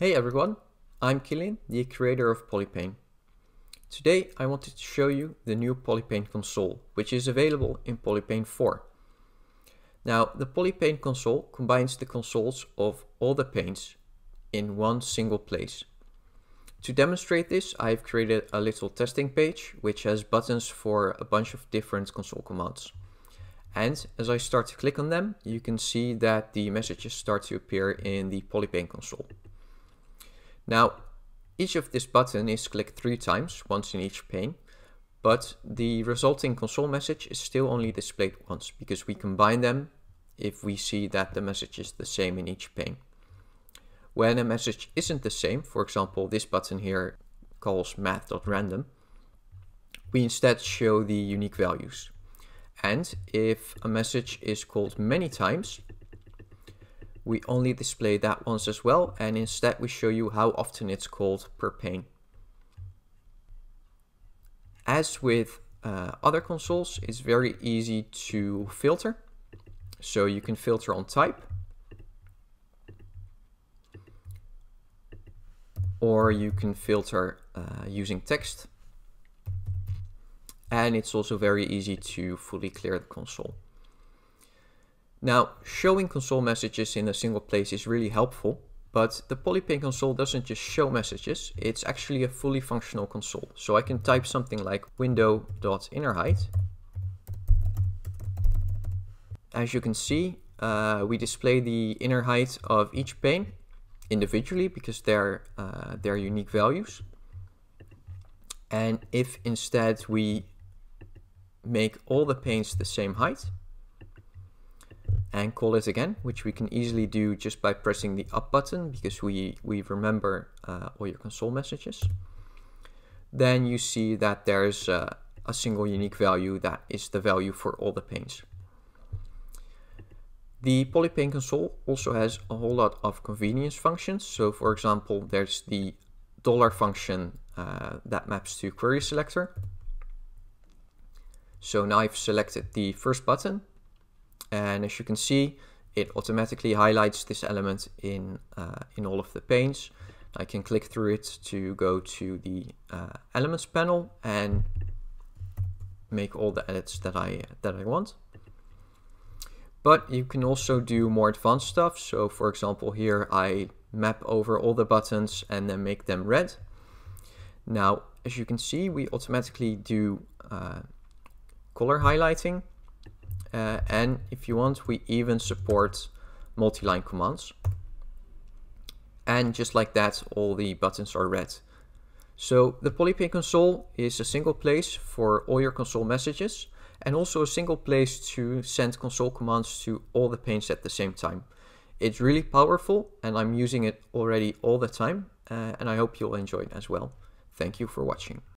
Hey everyone, I'm Kilian, the creator of Polypane. Today I wanted to show you the new Polypane console, which is available in Polypane 4. Now, the Polypane console combines the consoles of all the panes in one single place. To demonstrate this, I've created a little testing page, which has buttons for a bunch of different console commands. And as I start to click on them, you can see that the messages start to appear in the Polypane console. Now, each of this button is clicked three times, once in each pane, but the resulting console message is still only displayed once because we combine them if we see that the message is the same in each pane. When a message isn't the same, for example, this button here calls math.random, we instead show the unique values. And if a message is called many times, we only display that once as well and instead we show you how often it's called per pane. As with uh, other consoles, it's very easy to filter. So you can filter on type or you can filter uh, using text. And it's also very easy to fully clear the console. Now, showing console messages in a single place is really helpful, but the Polypane console doesn't just show messages, it's actually a fully functional console. So I can type something like window.innerHeight. As you can see, uh, we display the inner height of each pane individually because they're, uh, they're unique values. And if instead we make all the panes the same height, and call it again, which we can easily do just by pressing the up button because we, we remember uh, all your console messages. Then you see that there's uh, a single unique value that is the value for all the panes. The Polypane console also has a whole lot of convenience functions. So for example, there's the dollar function uh, that maps to query selector. So now I've selected the first button and as you can see, it automatically highlights this element in, uh, in all of the panes. I can click through it to go to the uh, elements panel and make all the edits that I, that I want. But you can also do more advanced stuff. So for example, here I map over all the buttons and then make them red. Now, as you can see, we automatically do uh, color highlighting uh, and if you want, we even support multi-line commands. And just like that, all the buttons are red. So the Polypane console is a single place for all your console messages and also a single place to send console commands to all the panes at the same time. It's really powerful and I'm using it already all the time uh, and I hope you'll enjoy it as well. Thank you for watching.